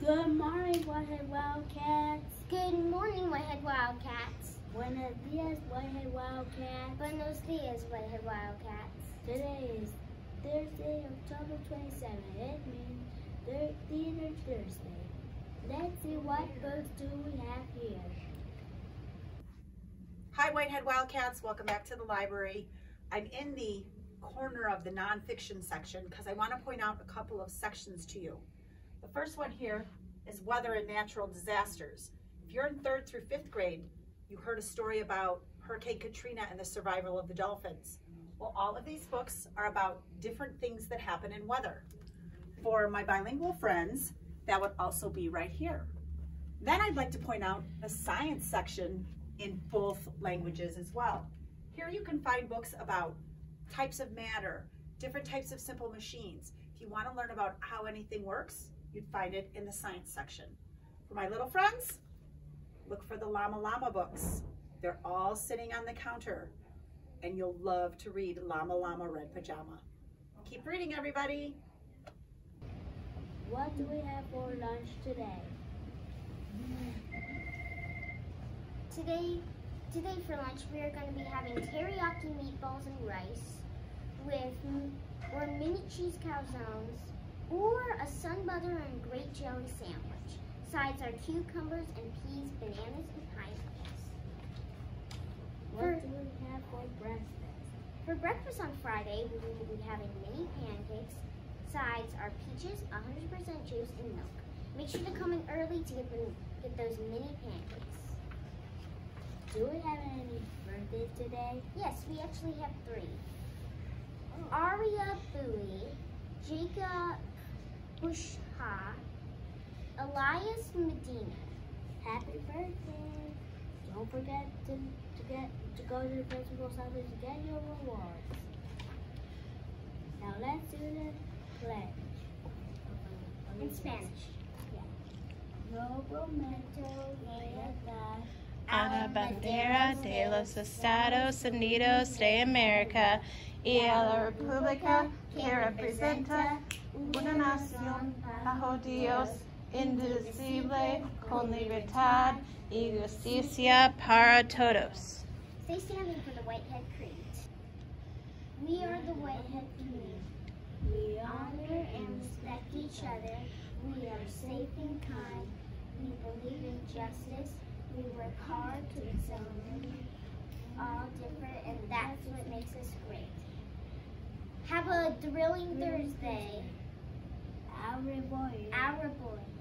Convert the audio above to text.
Good morning, Whitehead Wildcats. Good morning, Whitehead Wildcats. Buenos dias, Whitehead Wildcats. Buenos dias, Whitehead Wildcats. Today is Thursday, October 27th. It means thir- Theater Thursday. Let's see what books do we have here. Hi, Whitehead Wildcats. Welcome back to the library. I'm in the corner of the nonfiction section because I want to point out a couple of sections to you. The first one here is weather and natural disasters. If you're in third through fifth grade, you heard a story about Hurricane Katrina and the survival of the dolphins. Well, all of these books are about different things that happen in weather. For my bilingual friends, that would also be right here. Then I'd like to point out the science section in both languages as well. Here you can find books about types of matter, different types of simple machines. If you want to learn about how anything works, you'd find it in the science section. For my little friends, look for the Llama Llama books. They're all sitting on the counter and you'll love to read Llama Llama Red Pajama. Keep reading, everybody. What do we have for lunch today? Today, today for lunch we are going to be having teriyaki meatballs and rice with or mini cheese calzones or a sun butter and grape jelly sandwich. Sides are cucumbers and peas, bananas, and pineapples. What For- do we have for breakfast? For breakfast on Friday, we will be having mini pancakes. Sides are peaches, 100% juice, and milk. Make sure to come in early to get, them, get those mini pancakes. Do we have any birthdays today? Yes, we actually have three. Aria Bowie, Jacob Bushha, Elias Medina. Happy birthday! Don't forget to, to get to go to the principal's office to get your rewards. Now let's do the pledge. In Spanish. No momento lealtad a la bandera de los Estados Unidos de América y a la República que representa una nación bajo Dios indivisible con libertad y justicia para todos. Stay standing for the Whitehead Creed. We are the Whitehead community. We honor and respect each other. We are safe and kind. We believe in justice. We work hard to excel all different, and that's what makes us great. Thrilling Thursday. Our boy. Our boy.